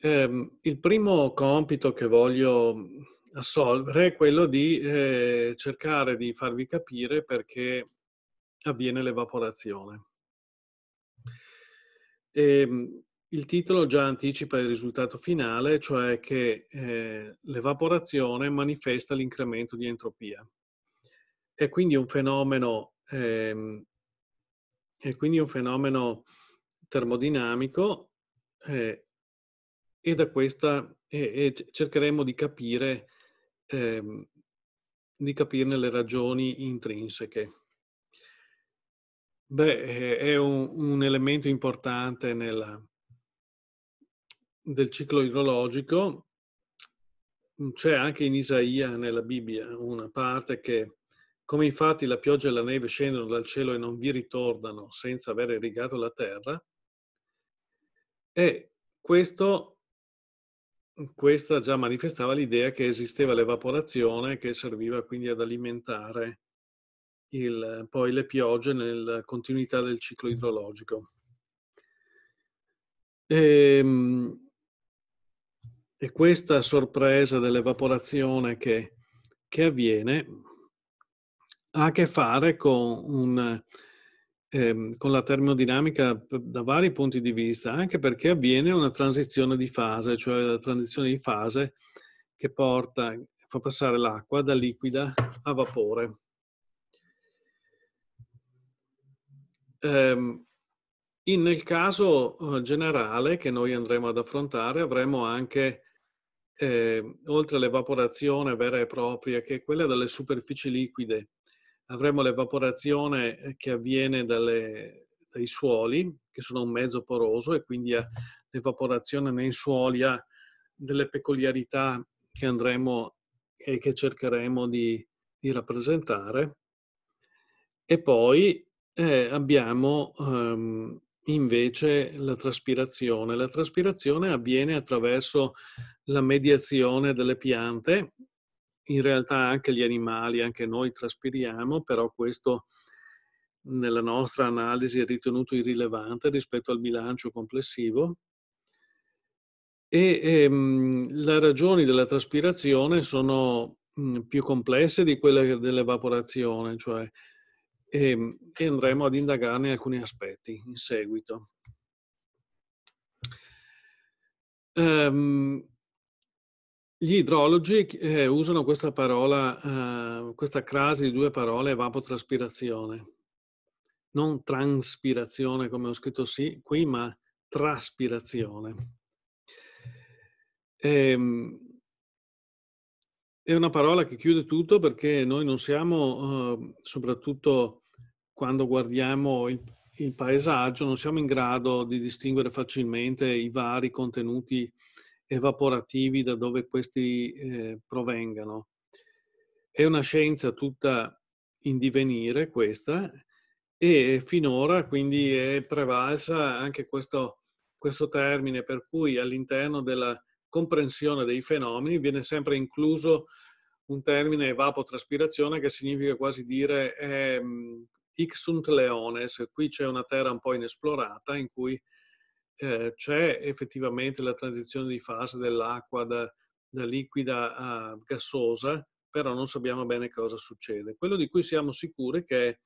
ehm, il primo compito che voglio assolvere è quello di eh, cercare di farvi capire perché avviene l'evaporazione. E, ehm, il titolo già anticipa il risultato finale, cioè che eh, l'evaporazione manifesta l'incremento di entropia. È quindi un fenomeno, è quindi un fenomeno termodinamico eh, e da questa e, e cercheremo di capire ehm, di capirne le ragioni intrinseche. Beh, è un, un elemento importante nella, del ciclo idrologico. C'è anche in Isaia, nella Bibbia, una parte che, come infatti la pioggia e la neve scendono dal cielo e non vi ritornano senza aver irrigato la terra, e questo questa già manifestava l'idea che esisteva l'evaporazione che serviva quindi ad alimentare il, poi le piogge nella continuità del ciclo idrologico. E, ehm, e questa sorpresa dell'evaporazione che, che avviene ha a che fare con un ehm, con la termodinamica da vari punti di vista, anche perché avviene una transizione di fase, cioè la transizione di fase che porta, fa passare l'acqua da liquida a vapore. Ehm, in, nel caso eh, generale che noi andremo ad affrontare avremo anche, eh, oltre all'evaporazione vera e propria, che è quella delle superfici liquide, avremo l'evaporazione eh, che avviene dalle, dai suoli, che sono un mezzo poroso e quindi l'evaporazione nei suoli ha delle peculiarità che andremo e che cercheremo di, di rappresentare. E poi eh, abbiamo um, invece la traspirazione. La traspirazione avviene attraverso la mediazione delle piante in realtà anche gli animali, anche noi traspiriamo, però questo nella nostra analisi è ritenuto irrilevante rispetto al bilancio complessivo. E ehm, le ragioni della traspirazione sono mh, più complesse di quelle dell'evaporazione, cioè, ehm, e andremo ad indagarne alcuni aspetti in seguito. Um, gli idrologi eh, usano questa parola, eh, questa crasi di due parole, evapotraspirazione. Non transpirazione come ho scritto sì qui, ma traspirazione. E, ehm, è una parola che chiude tutto perché noi non siamo, eh, soprattutto quando guardiamo il, il paesaggio, non siamo in grado di distinguere facilmente i vari contenuti evaporativi da dove questi eh, provengano. È una scienza tutta in divenire questa e finora quindi è prevalsa anche questo, questo termine per cui all'interno della comprensione dei fenomeni viene sempre incluso un termine evapotraspirazione che significa quasi dire eh, ixunt leones, qui c'è una terra un po' inesplorata in cui eh, c'è effettivamente la transizione di fase dell'acqua da, da liquida a gassosa, però non sappiamo bene cosa succede. Quello di cui siamo sicuri che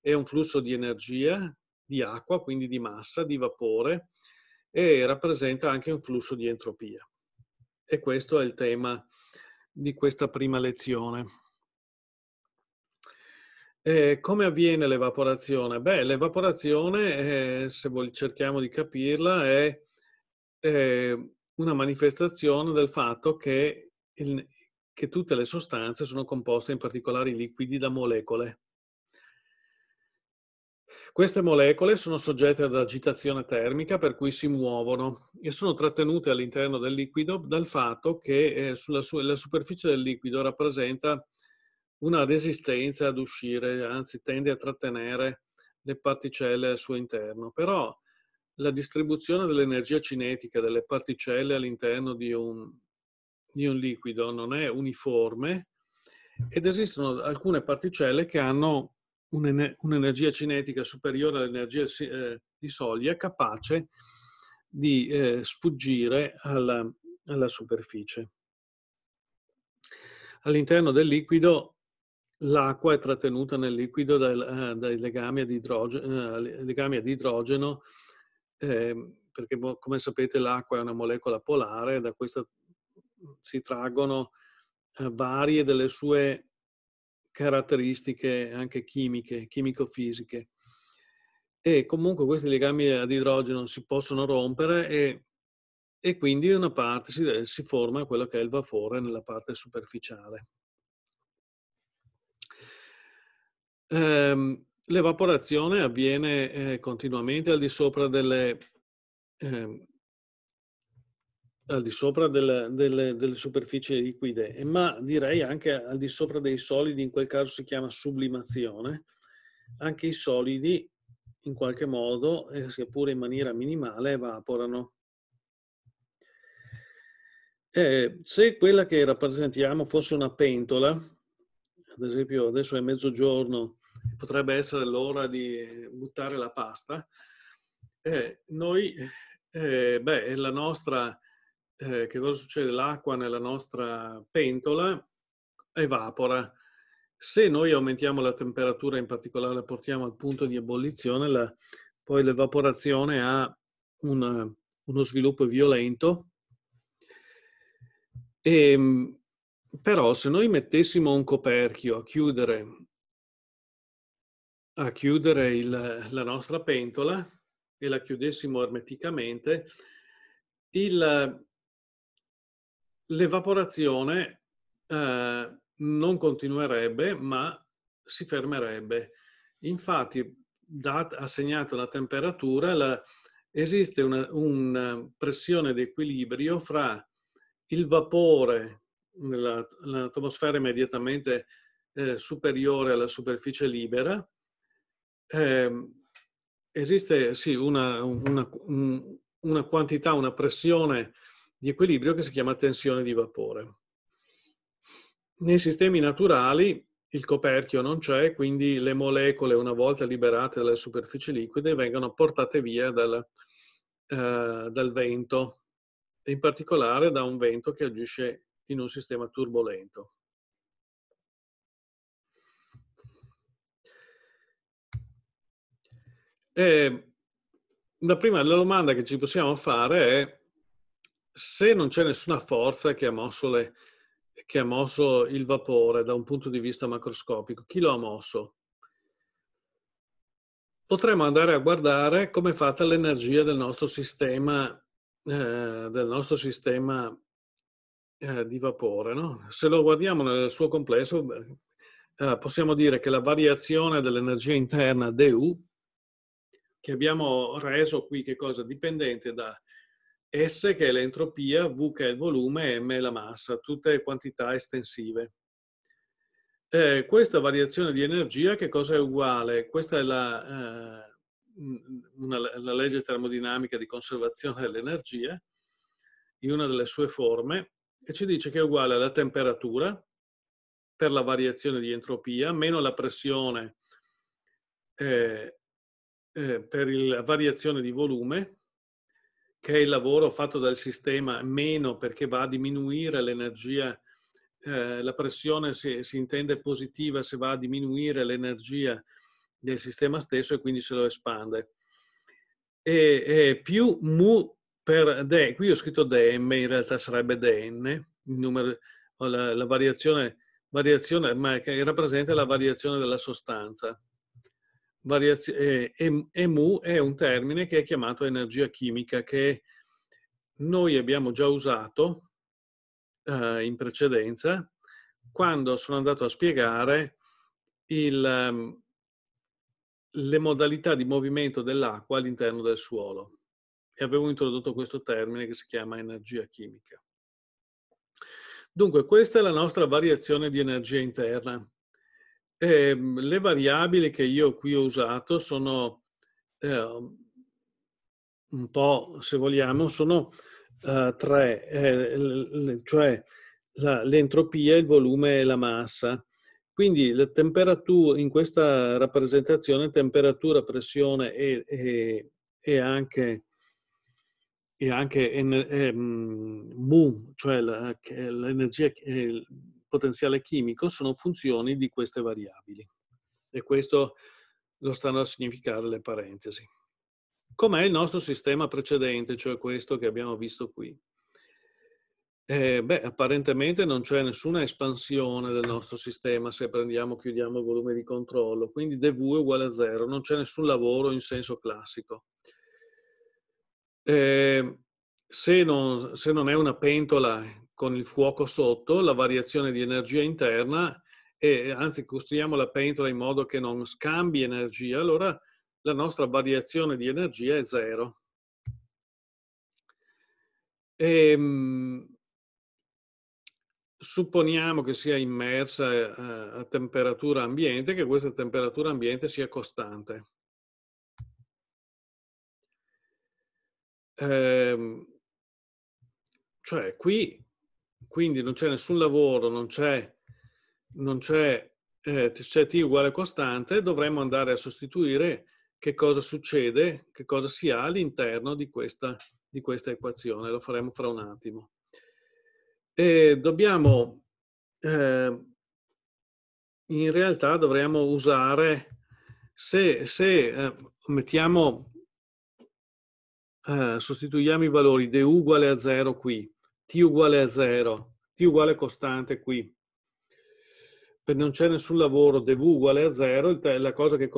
è un flusso di energia, di acqua, quindi di massa, di vapore, e rappresenta anche un flusso di entropia. E questo è il tema di questa prima lezione. Eh, come avviene l'evaporazione? Beh, l'evaporazione, eh, se cerchiamo di capirla, è eh, una manifestazione del fatto che, il, che tutte le sostanze sono composte, in particolare i liquidi, da molecole. Queste molecole sono soggette ad agitazione termica per cui si muovono e sono trattenute all'interno del liquido dal fatto che eh, sulla su- la superficie del liquido rappresenta una resistenza ad uscire, anzi tende a trattenere le particelle al suo interno. Però la distribuzione dell'energia cinetica delle particelle all'interno di un, di un liquido non è uniforme ed esistono alcune particelle che hanno un'energia cinetica superiore all'energia eh, di soglia capace di eh, sfuggire alla, alla superficie. All'interno del liquido l'acqua è trattenuta nel liquido dai, uh, dai legami, ad idrogeno, uh, legami ad idrogeno eh, perché come sapete l'acqua è una molecola polare, da questa si traggono uh, varie delle sue caratteristiche anche chimiche, chimico-fisiche. E comunque questi legami ad idrogeno si possono rompere e e quindi in una parte si, si forma quello che è il vapore nella parte superficiale. Ehm, l'evaporazione avviene eh, continuamente al di sopra delle, eh, al di sopra delle, delle, delle, superfici liquide, ma direi anche al di sopra dei solidi, in quel caso si chiama sublimazione. Anche i solidi, in qualche modo, eh, sia pure in maniera minimale, evaporano. Eh, se quella che rappresentiamo fosse una pentola, ad esempio adesso è mezzogiorno, potrebbe essere l'ora di buttare la pasta, eh, noi, eh, beh, la nostra, eh, che cosa succede? L'acqua nella nostra pentola evapora. Se noi aumentiamo la temperatura, in particolare la portiamo al punto di ebollizione, la, poi l'evaporazione ha una, uno sviluppo violento e, ehm, però se noi mettessimo un coperchio a chiudere, a chiudere il, la nostra pentola e la chiudessimo ermeticamente, il, l'evaporazione eh, non continuerebbe ma si fermerebbe. Infatti, dat, assegnata la temperatura, la, esiste una, una pressione di equilibrio fra il vapore nell'atmosfera immediatamente eh, superiore alla superficie libera, eh, esiste sì, una, una, una quantità, una pressione di equilibrio che si chiama tensione di vapore. Nei sistemi naturali il coperchio non c'è, quindi le molecole, una volta liberate dalle superfici liquide, vengono portate via dal, eh, dal vento in particolare da un vento che agisce in un sistema turbolento. E la prima la domanda che ci possiamo fare è se non c'è nessuna forza che ha, mosso le, che ha mosso il vapore da un punto di vista macroscopico, chi lo ha mosso? Potremmo andare a guardare come è fatta l'energia del nostro sistema eh, del nostro sistema eh, di vapore. No? Se lo guardiamo nel suo complesso, eh, possiamo dire che la variazione dell'energia interna dU, che abbiamo reso qui che cosa? Dipendente da S che è l'entropia, V che è il volume, M è la massa, tutte quantità estensive. Eh, questa variazione di energia che cosa è uguale? Questa è la, eh, una, la legge termodinamica di conservazione dell'energia in una delle sue forme e ci dice che è uguale alla temperatura per la variazione di entropia meno la pressione eh, eh, per la variazione di volume che è il lavoro fatto dal sistema meno perché va a diminuire l'energia eh, la pressione si, si intende positiva se va a diminuire l'energia del sistema stesso e quindi se lo espande. E, e più mu per d, qui ho scritto dm, in realtà sarebbe dn, numero, la, la variazione, variazione, ma che rappresenta la variazione della sostanza. Variazio, e, e, e, mu è un termine che è chiamato energia chimica, che noi abbiamo già usato eh, in precedenza quando sono andato a spiegare il, um, le modalità di movimento dell'acqua all'interno del suolo e avevo introdotto questo termine che si chiama energia chimica. Dunque, questa è la nostra variazione di energia interna. E ehm, le variabili che io qui ho usato sono eh, un po', se vogliamo, sono uh, tre, eh, cioè l'entropia, il volume e la massa. Quindi la temperatura, in questa rappresentazione, temperatura, pressione e, e, e anche e anche eh, mu, cioè l'energia, il potenziale chimico, sono funzioni di queste variabili. E questo lo stanno a significare le parentesi. Com'è il nostro sistema precedente, cioè questo che abbiamo visto qui? Eh, beh, apparentemente non c'è nessuna espansione del nostro sistema se prendiamo, chiudiamo il volume di controllo, quindi dV è uguale a zero, non c'è nessun lavoro in senso classico. Eh, se, non, se non è una pentola con il fuoco sotto, la variazione di energia interna, e anzi costruiamo la pentola in modo che non scambi energia, allora la nostra variazione di energia è zero. E, ehm, supponiamo che sia immersa a, a temperatura ambiente, che questa temperatura ambiente sia costante. Eh, cioè qui quindi non c'è nessun lavoro, non c'è, non c'è, eh, c'è T uguale costante, dovremmo andare a sostituire che cosa succede, che cosa si ha all'interno di questa, di questa equazione. Lo faremo fra un attimo. E dobbiamo, eh, in realtà dovremmo usare, se, se eh, mettiamo, eh, sostituiamo i valori d uguale a 0 qui, t uguale a 0, t uguale costante qui, non c'è nessun lavoro dv uguale a 0, la cosa che,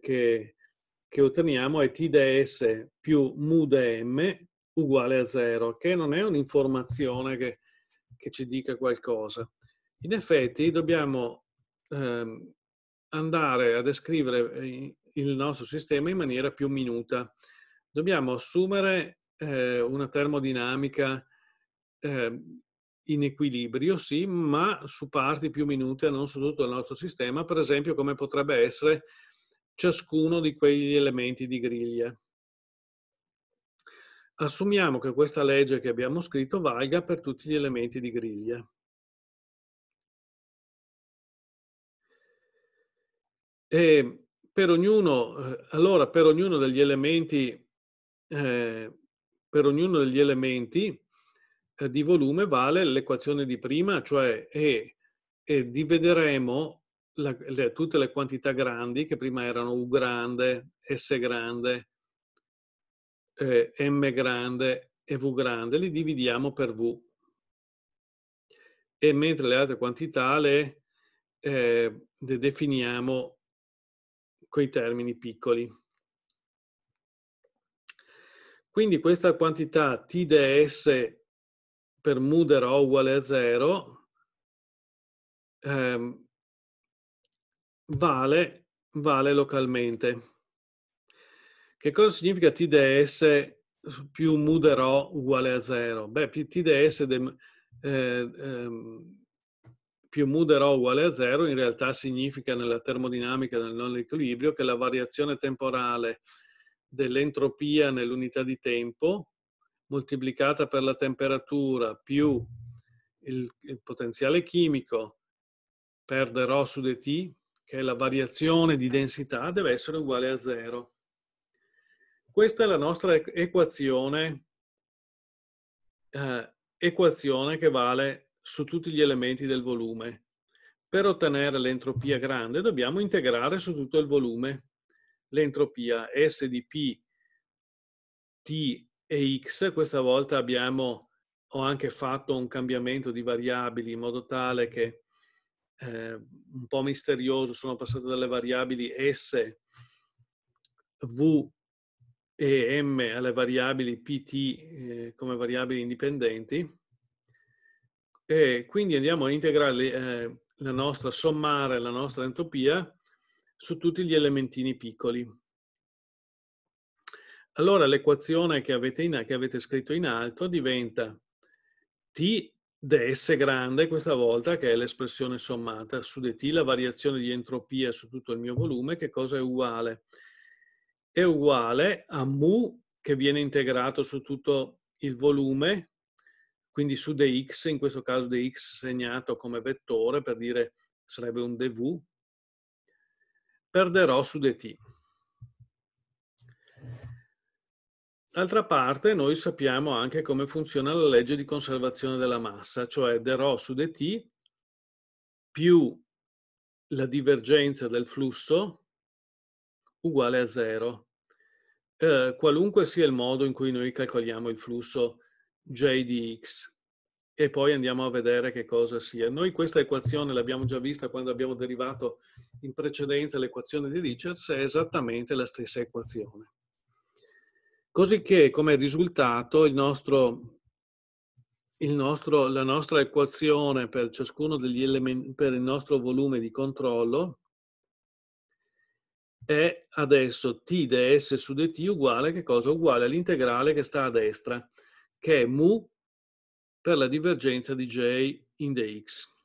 che, che otteniamo è tds più mu dm uguale a 0, che non è un'informazione che che ci dica qualcosa. In effetti dobbiamo ehm, andare a descrivere eh, il nostro sistema in maniera più minuta. Dobbiamo assumere eh, una termodinamica eh, in equilibrio, sì, ma su parti più minute, non su tutto il nostro sistema, per esempio come potrebbe essere ciascuno di quegli elementi di griglia. Assumiamo che questa legge che abbiamo scritto valga per tutti gli elementi di griglia. E per ognuno, eh, allora per ognuno degli elementi, eh, per ognuno degli elementi eh, di volume vale l'equazione di prima, cioè E, e divideremo la, le, tutte le quantità grandi che prima erano U grande, S grande, eh, m grande e v grande, li dividiamo per v. E mentre le altre quantità le, eh, le definiamo coi termini piccoli. Quindi questa quantità TDS per mu de rho uguale a 0 ehm, vale, vale localmente. Che cosa significa TDS più mu de rho uguale a 0? Beh, TDS de, eh, eh, più mu de rho uguale a 0 in realtà significa nella termodinamica del non equilibrio che la variazione temporale dell'entropia nell'unità di tempo moltiplicata per la temperatura più il, il potenziale chimico per d rho su dt, che è la variazione di densità, deve essere uguale a 0. Questa è la nostra equazione, eh, equazione che vale su tutti gli elementi del volume. Per ottenere l'entropia grande dobbiamo integrare su tutto il volume l'entropia S di P, T e X. Questa volta abbiamo, ho anche fatto un cambiamento di variabili in modo tale che eh, un po' misterioso sono passato dalle variabili S, V e m alle variabili pt eh, come variabili indipendenti e quindi andiamo a integrare eh, la nostra, sommare la nostra entropia su tutti gli elementini piccoli. Allora l'equazione che avete, che avete scritto in alto diventa T ds grande questa volta, che è l'espressione sommata, su dt la variazione di entropia su tutto il mio volume, che cosa è uguale? è uguale a mu che viene integrato su tutto il volume, quindi su dx, in questo caso dx segnato come vettore per dire sarebbe un dv, perderò su dt. D'altra parte noi sappiamo anche come funziona la legge di conservazione della massa, cioè d rho su dt più la divergenza del flusso uguale a zero. Eh, qualunque sia il modo in cui noi calcoliamo il flusso j di x e poi andiamo a vedere che cosa sia. Noi questa equazione l'abbiamo già vista quando abbiamo derivato in precedenza l'equazione di Richards, è esattamente la stessa equazione. Cosicché come risultato il nostro, il nostro, la nostra equazione per ciascuno degli elementi, per il nostro volume di controllo è adesso t ds su dt uguale che cosa? Uguale all'integrale che sta a destra, che è mu per la divergenza di j in dx.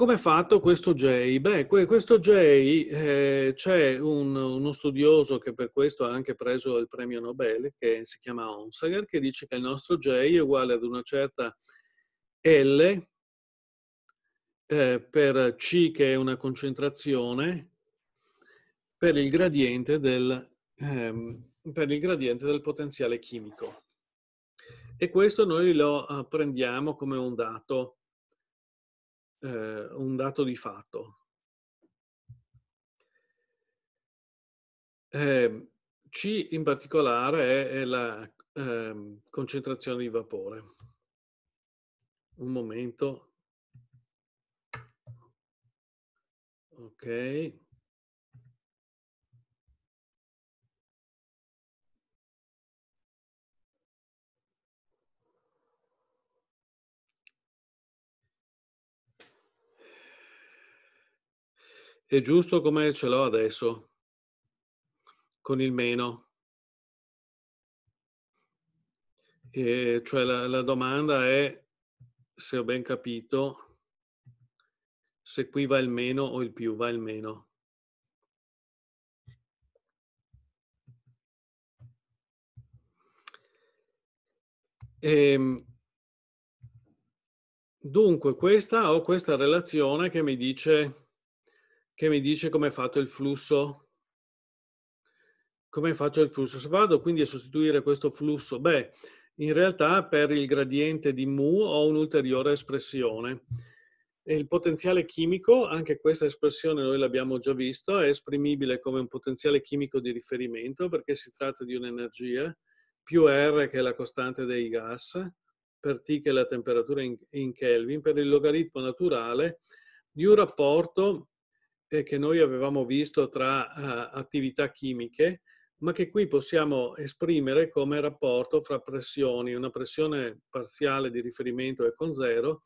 Come è fatto questo J? Beh, questo J eh, c'è un, uno studioso che per questo ha anche preso il premio Nobel, che si chiama Onsager, che dice che il nostro J è uguale ad una certa L eh, per C che è una concentrazione per il gradiente del, ehm, per il gradiente del potenziale chimico. E questo noi lo uh, prendiamo come un dato eh, un dato di fatto. Eh, C in particolare è, è la eh, concentrazione di vapore. Un momento. Ok. È giusto come ce l'ho adesso, con il meno. E cioè la, la domanda è, se ho ben capito, se qui va il meno o il più, va il meno. E, ehm, dunque, questa ho questa relazione che mi dice che mi dice come è fatto il flusso. Come faccio il flusso? Se vado quindi a sostituire questo flusso, beh, in realtà per il gradiente di mu ho un'ulteriore espressione. E il potenziale chimico, anche questa espressione noi l'abbiamo già visto, è esprimibile come un potenziale chimico di riferimento perché si tratta di un'energia più R che è la costante dei gas, per T che è la temperatura in Kelvin, per il logaritmo naturale di un rapporto che noi avevamo visto tra uh, attività chimiche, ma che qui possiamo esprimere come rapporto fra pressioni. Una pressione parziale di riferimento è con zero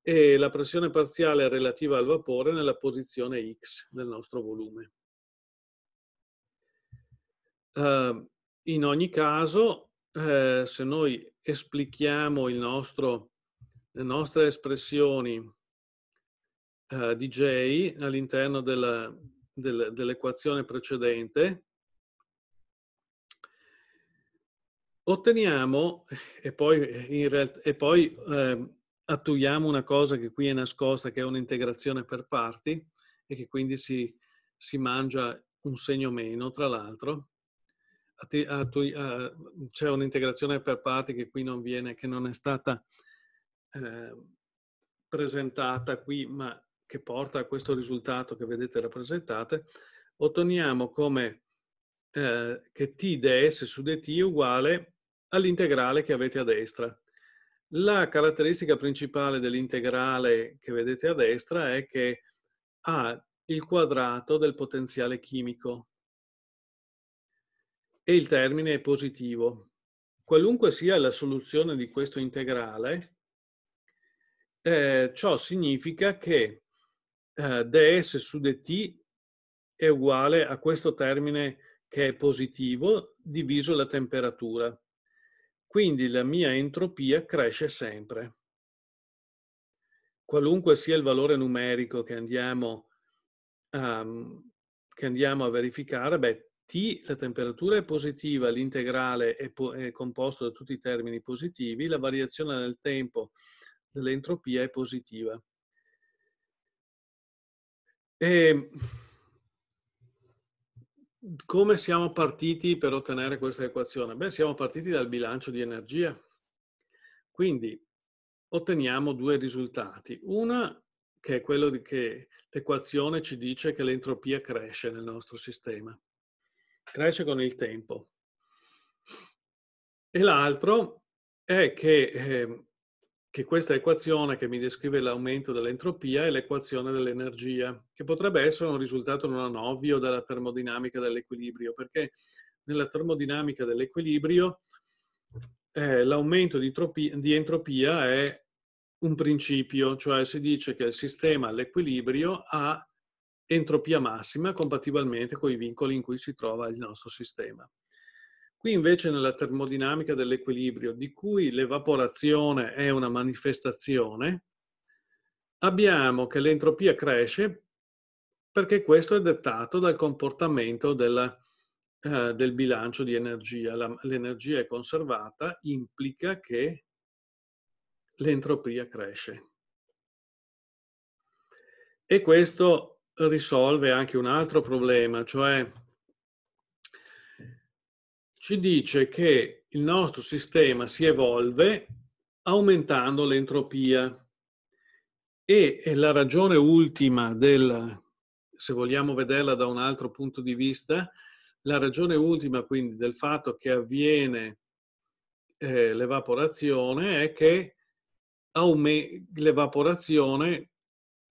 e la pressione parziale relativa al vapore nella posizione x del nostro volume. Uh, in ogni caso, uh, se noi esplichiamo nostro, le nostre espressioni uh, di J all'interno della, del, dell'equazione precedente, otteniamo, e poi, realtà, e poi eh, attuiamo una cosa che qui è nascosta, che è un'integrazione per parti, e che quindi si, si mangia un segno meno, tra l'altro. C'è un'integrazione per parti che qui non viene, che non è stata eh, presentata qui, ma che porta a questo risultato che vedete rappresentate, otteniamo come eh, che t ds su dt è uguale all'integrale che avete a destra. La caratteristica principale dell'integrale che vedete a destra è che ha il quadrato del potenziale chimico e il termine è positivo. Qualunque sia la soluzione di questo integrale, eh, ciò significa che eh, ds su dt è uguale a questo termine che è positivo diviso la temperatura. Quindi la mia entropia cresce sempre. Qualunque sia il valore numerico che andiamo, um, che andiamo a verificare, beh, T, la temperatura è positiva, l'integrale è, è, composto da tutti i termini positivi, la variazione nel tempo dell'entropia è positiva. E come siamo partiti per ottenere questa equazione? Beh, siamo partiti dal bilancio di energia. Quindi otteniamo due risultati. Una che è quello di che l'equazione ci dice che l'entropia cresce nel nostro sistema. Cresce con il tempo. E l'altro è che, eh, che questa equazione che mi descrive l'aumento dell'entropia è l'equazione dell'energia, che potrebbe essere un risultato non ovvio della termodinamica dell'equilibrio, perché nella termodinamica dell'equilibrio eh, l'aumento di, di entropia è un principio, cioè si dice che il sistema all'equilibrio ha entropia massima compatibilmente con i vincoli in cui si trova il nostro sistema. Qui invece nella termodinamica dell'equilibrio, di cui l'evaporazione è una manifestazione, abbiamo che l'entropia cresce perché questo è dettato dal comportamento della, eh, del bilancio di energia. l'energia è conservata, implica che l'entropia cresce. E questo risolve anche un altro problema, cioè ci dice che il nostro sistema si evolve aumentando l'entropia. E la ragione ultima del, se vogliamo vederla da un altro punto di vista, la ragione ultima quindi del fatto che avviene eh, l'evaporazione è che l'evaporazione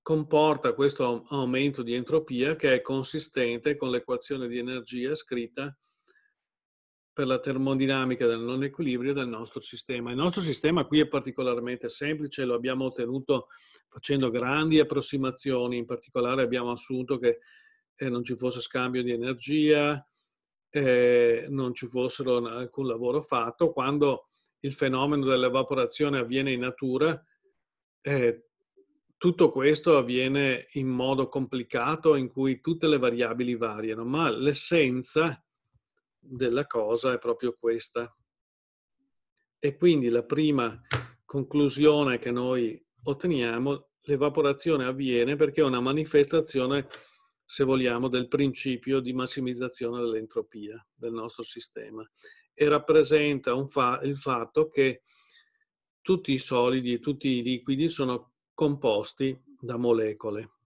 comporta questo aumento di entropia che è consistente con l'equazione di energia scritta per la termodinamica del non equilibrio del nostro sistema. Il nostro sistema qui è particolarmente semplice, lo abbiamo ottenuto facendo grandi approssimazioni, in particolare abbiamo assunto che eh, non ci fosse scambio di energia, eh, non ci fossero alcun lavoro fatto, quando il fenomeno dell'evaporazione avviene in natura, eh, tutto questo avviene in modo complicato in cui tutte le variabili variano, ma l'essenza della cosa è proprio questa. E quindi la prima conclusione che noi otteniamo, l'evaporazione avviene perché è una manifestazione, se vogliamo, del principio di massimizzazione dell'entropia del nostro sistema e rappresenta fa- il fatto che tutti i solidi tutti i liquidi sono composti da molecole.